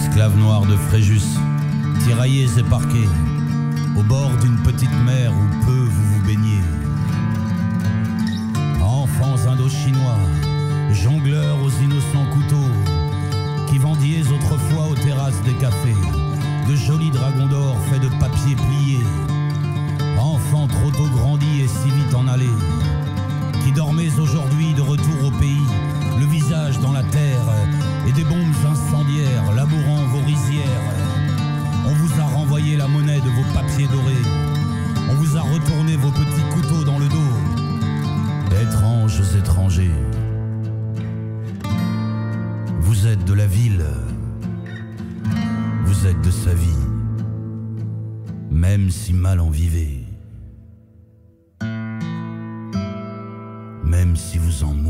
esclaves noirs de Fréjus, tiraillés et parqués, au bord d'une petite mer où peu vous vous baignez. Enfants indo-chinois, jongleurs aux innocents couteaux, qui vendiez autrefois aux terrasses des cafés, de jolis dragons d'or faits de papier plié. Enfants trop tôt grandis et si vite en allés, qui dormez aujourd'hui de retour au pays, le visage dans la terre et des bombes Vous êtes de la ville. Vous êtes de sa vie. Même si mal en vivez. Même si vous en mourrez.